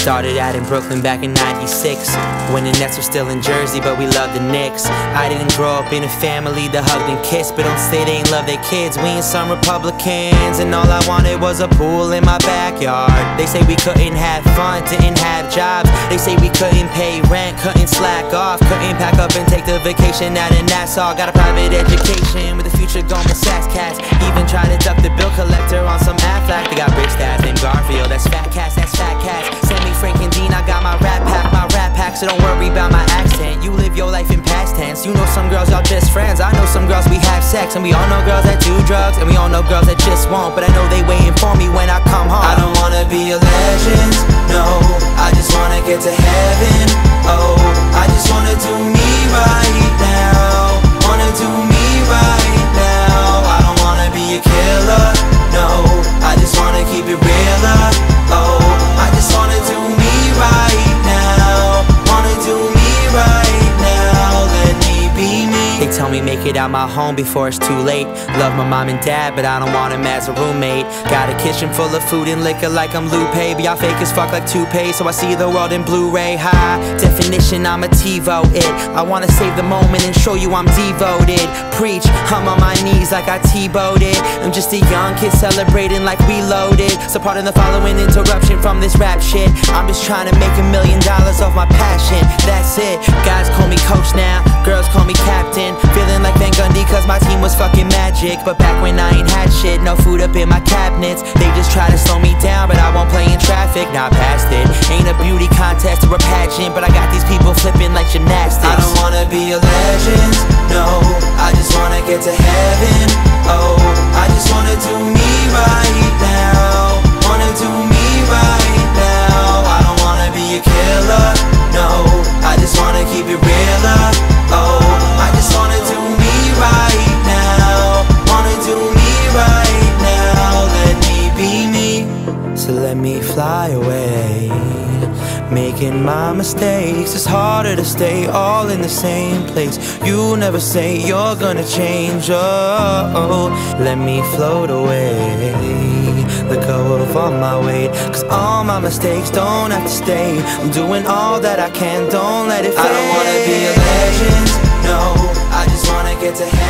Started out in Brooklyn back in 96 When the Nets were still in Jersey but we loved the Knicks. I didn't grow up in a family that hugged and kissed But don't say they ain't love their kids. We ain't some Republicans And all I wanted was a pool in my backyard. They say we couldn't have fun, didn't have jobs. They say we couldn't pay rent, couldn't slack off Couldn't pack up and take the vacation out in Nassau Got a private education So don't worry about my accent, you live your life in past tense. You know some girls, y'all just friends, I know some girls, we have sex. And we all know girls that do drugs, and we all know girls that just won't. But I know they waiting for me when I come home. I don't wanna be a legend, no I just wanna get to heaven, They me make it out my home before it's too late. Love my mom and dad, but I don't want him as a roommate. Got a kitchen full of food and liquor like I'm Lupe. But y'all fake as fuck like toupee, so I see the world in Blu-ray. High definition, I'm a TiVo it. I wanna save the moment and show you I'm devoted. Preach, I'm on my knees like I Tebowed it I'm just a young kid celebrating like we loaded. So pardon the following interruption from this rap shit. I'm just trying to make a million dollars off my passion, that's it magic But back when I ain't had shit, no food up in my cabinets. They just try to slow me down but I won't play in traffic, not past it. Ain't a beauty contest or a pageant But I got these people flipping like gymnastics. I don't wanna be a legend, no. I just wanna get to heaven, so let me fly away. Making my mistakes, it's harder to stay all in the same place. You never say you're gonna change. Oh, oh. let me float away. Let go of all my weight, cause all my mistakes don't have to stay. I'm doing all that I can, don't let it fade. I don't wanna be a legend, no. I just wanna get to heaven.